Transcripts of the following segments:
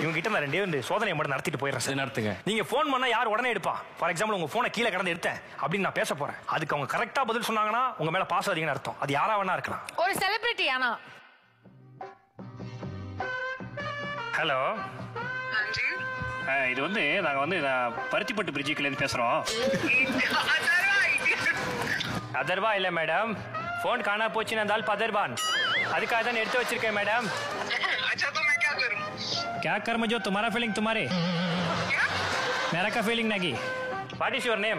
இவங்க கிட்ட நான் ரெண்டே ரெண்டு சோதனையை மட்டும் நடத்திட்டு போயிடுறேன் சார். நடத்துங்க. நீங்க ஃபோன் பண்ணா யார் உடனே எடுப்பா? ஃபார் எக்ஸாம்பிள் உங்க போனை கீழே கடந்து எடுத்தேன் அப்படின்னு நான் பேச போறேன். அதுக்கு அவங்க கரெக்டா பதில் சொன்னாங்கன்னா உங்க மேல பாசம் அதிகம்னு அர்த்தம். அது யாரா வேணா இருக்கலாம். ஒரு செலிபிரிட்டி ஆனா. ஹலோ இது வந்து நாங்க வந்து நான் பருத்திப்பட்டு பிரிட்ஜுக்குலேருந்து பேசுறோம். அதர்வா இல்ல மேடம் ஃபோன் காணா போச்சு நான் தால் பதர்பான் அதுக்காக தான் எடுத்து வச்சிருக்கேன் மேடம் क्या कर्म जो तुम्हारा फीलिंग तुम्हारे? मेरा का feeling Negi what is your name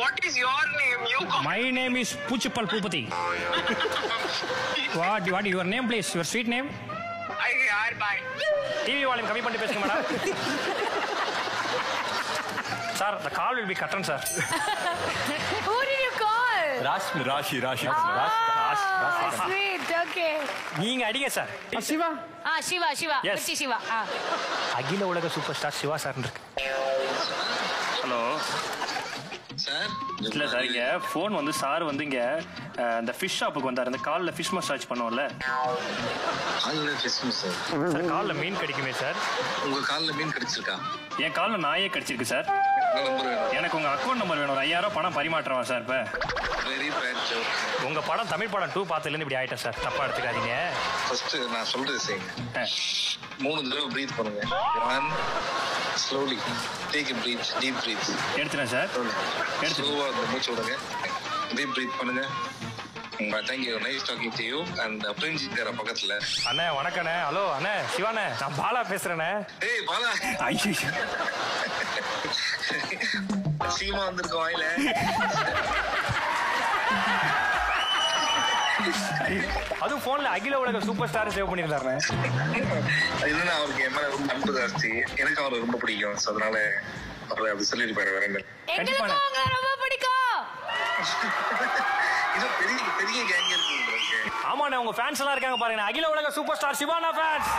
what is your name you my name is पुचपल पुपति what what your name please your sweet name TV volume கம்மி பண்ணி பேசுங்க madam sir the call will be cut sir who did you call Rashmi Rashi Rashi Rashmi sweet okay. நீங்க அடிங்க sir. Shiva? ஆ சிவா சிவா. வெற்றி சிவா. ஆ. அகில உலக சூப்பர் ஸ்டார் சிவா சார் இருக்கு. Hello sir? இல்ல சார் இங்க ஃபோன் வந்து சார் வந்து இங்க அஹ், இந்த ஃபிஷ் ஷாப்புக்கு வந்தார். இந்த காலில் ஃபிஷ் மசாஜ் பண்ணுவோம்ல சார். காலில் மீன் கிடைக்குமே சார். உங்க காலில் மீன் கிடைச்சிருக்கா? என் காலில் நாயே கிடைச்சிருக்கு சார். எனக்கு உங்க அக்கௌண்ட் நம்பர் வேணும். ஒரு ஐயாயிரம் பணம் பரிமாற்றவா சார் இப்போ? வெரி பேட் ஜோக் உங்க படம் தமிழ் படம் டூ பார்த்ததுலேருந்து இப்படி ஆயிட்டேன் சார். தப்பா எடுத்துக்காதீங்க. ஃபர்ஸ்ட் நான் சொல்றது செய்யுங்க மூணு தடவை ப்ரீத் பண்ணுங்க. One slowly take breath deep breath எடுத்துறேன் சார். எடுத்து ஸ்லோவாக மூச்சு விடுங்க. டீப் ப்ரீத் பண்ணுங்க. Thank you nice talking to you and Prince பக்கத்துல. அண்ணே வணக்கண்ணே ஹலோ அண்ணே சிவாண்ணே. நான் பாலா பேசுறேண்ணே ஏய் பாலா. ஐயோ. சீமா வந்திருக்க வாயில. அதுவும் போன்ல அகில உலக சூப்பர் ஸ்டார் சேவ் பண்ணியிருந்தாருண்ணே அது என்னன்னா அவருக்கு என் மேல ரொம்ப அன்பு ஜாஸ்தி எனக்கு அவரை ரொம்ப பிடிக்கும். ஸோ அதனால அவர் அப்படி சொல்லியிருப்பாரு வேற என்ன. ரொம்ப பிடிக்கும். இது பெரிய பெரிய கேங் இருக்கு ஆமாண்ணே உங்க ஃபேன்ஸ் எல்லாம் இருக்காங்க பாருங்க. அகில உலக சூப்பர் ஸ்டார் சிவானா ஃபேன்ஸ்